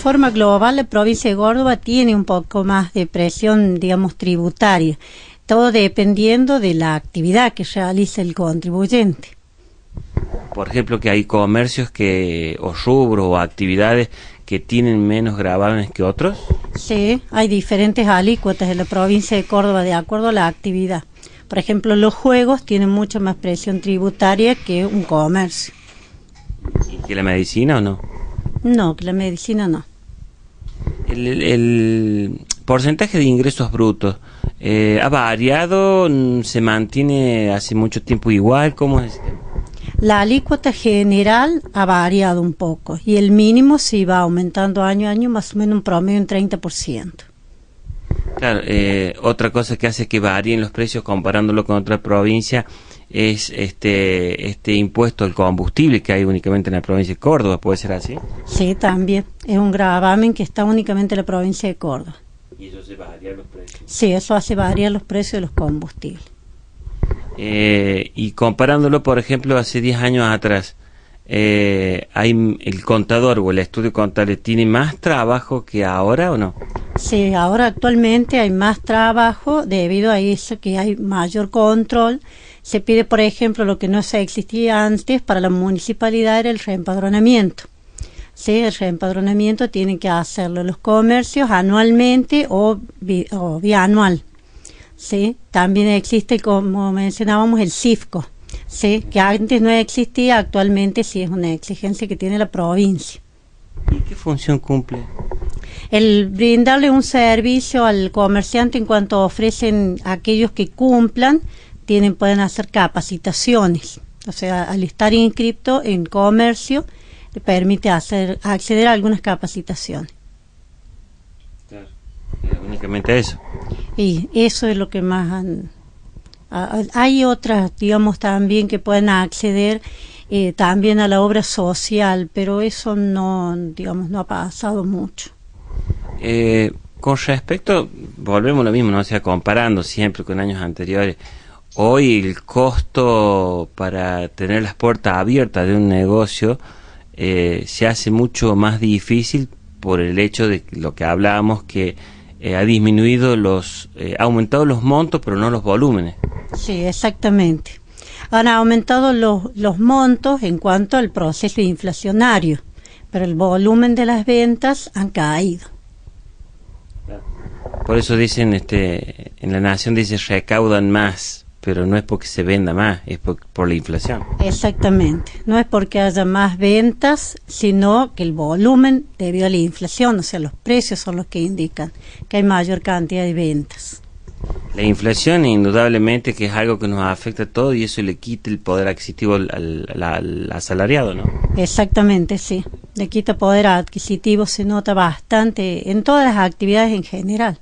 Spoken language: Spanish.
De forma global, la provincia de Córdoba tiene un poco más de presión, digamos, tributaria, todo dependiendo de la actividad que realiza el contribuyente. Por ejemplo, que hay comercios que, o rubros o actividades que tienen menos gravamen que otros. Sí, hay diferentes alícuotas en la provincia de Córdoba de acuerdo a la actividad. Por ejemplo, los juegos tienen mucha más presión tributaria que un comercio. ¿Y que la medicina o no? No, que la medicina no. El, porcentaje de ingresos brutos eh, ha variado, se mantiene hace mucho tiempo igual, ¿cómo es? La alícuota general ha variado un poco y el mínimo sí va aumentando año a año, más o menos un promedio en 30%. Claro, eh, otra cosa que hace que varíen los precios comparándolo con otra provincia es este este impuesto al combustible que hay únicamente en la provincia de Córdoba, ¿puede ser así? Sí, también. Es un gravamen que está únicamente en la provincia de Córdoba. ¿Y eso se varía los precios? Sí, eso hace variar los precios de los combustibles. Eh, y comparándolo, por ejemplo, hace 10 años atrás, eh, hay el contador o el estudio contable tiene más trabajo que ahora o no? Sí, ahora actualmente hay más trabajo debido a eso que hay mayor control se pide, por ejemplo, lo que no se existía antes para la municipalidad era el reempadronamiento. Sí, el reempadronamiento tienen que hacerlo los comercios anualmente o, bianual. Sí, también existe, como mencionábamos, el CIFCO, sí, que antes no existía, actualmente sí es una exigencia que tiene la provincia. ¿Y qué función cumple? El brindarle un servicio al comerciante en cuanto ofrecen aquellos que cumplan tienen, pueden hacer capacitaciones. O sea, al estar inscripto en comercio, le permite hacer, acceder a algunas capacitaciones. Claro, únicamente eso. Y eso es lo que más han, hay otras, digamos, también que pueden acceder eh, también a la obra social, pero eso no, digamos, no ha pasado mucho. Eh, con respecto, volvemos a lo mismo, ¿no? O sea, comparando siempre con años anteriores, hoy el costo para tener las puertas abiertas de un negocio eh, se hace mucho más difícil por el hecho de lo que hablábamos que eh, ha disminuido los, eh, ha aumentado los montos pero no los volúmenes. Sí, exactamente. Han aumentado los, los montos en cuanto al proceso inflacionario, pero el volumen de las ventas han caído. Por eso dicen, este, en la nación dice recaudan más pero no es porque se venda más, es por, la inflación. Exactamente, no es porque haya más ventas, sino que el volumen debido a la inflación, o sea, los precios son los que indican que hay mayor cantidad de ventas. La inflación indudablemente que es algo que nos afecta a todos y eso le quita el poder adquisitivo al, asalariado, ¿no? Exactamente, sí. Le quita poder adquisitivo, se nota bastante en todas las actividades en general.